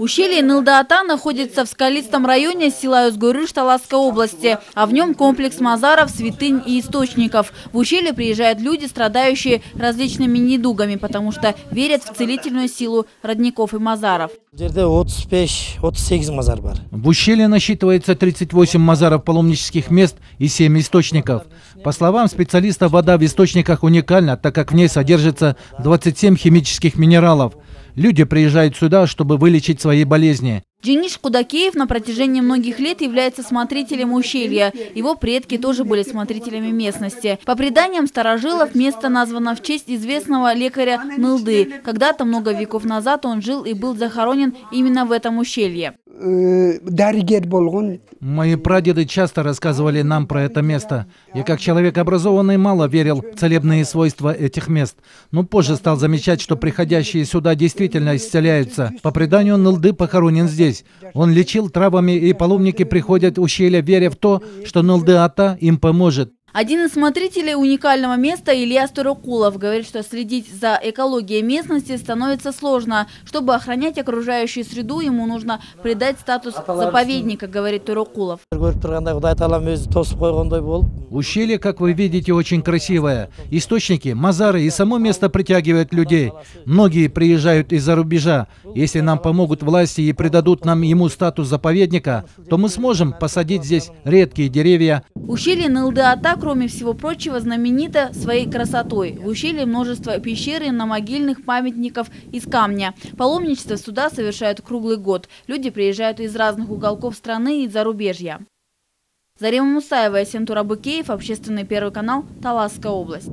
Ущелье Нылдаата находится в скалистом районе села Юзгурыш Таласской области, а в нем комплекс мазаров, святынь и источников. В ущелье приезжают люди, страдающие различными недугами, потому что верят в целительную силу родников и мазаров. жерде 35-38 мазар бар В ущелье насчитывается 38 мазаров паломнических мест и 7 источников. По словам специалистов, вода в источниках уникальна, так как в ней содержится 27 химических минералов. Люди приезжают сюда, чтобы вылечить свои болезни. Джиниш Кудакеев на протяжении многих лет является смотрителем ущелья. Его предки тоже были смотрителями местности. По преданиям старожилов, место названо в честь известного лекаря Нылды. Когда-то много веков назад он жил и был захоронен именно в этом ущелье. Э, Мои прадеды часто рассказывали нам про это место. Я как человек образованный мало верил в целебные свойства этих мест. Но позже стал замечать, что приходящие сюда действительно исцеляются. По преданию Нылды похоронен здесь. Он лечил травами, и паломники приходят в ущелье, веря в то, что Нылды Ата им поможет. Один из смотрителей уникального места Илья Турокулов говорит, что следить за экологией местности становится сложно. Чтобы охранять окружающую среду, ему нужно придать статус заповедника, говорит Турокулов. Ущелье, как вы видите, очень красивое. Источники, мазары и само место притягивают людей. Многие приезжают из-за рубежа. Если нам помогут власти и придадут нам ему статус заповедника, то мы сможем посадить здесь редкие деревья, Ущелье Нылды-Ата, кроме всего прочего, знаменито своей красотой. В ущелье множество пещер и намогильных памятников из камня. Паломничество сюда совершают круглый год. Люди приезжают из разных уголков страны и зарубежья. Зарема Мусаева, Сентура Быкеев, Общественный первый канал, Таласская область.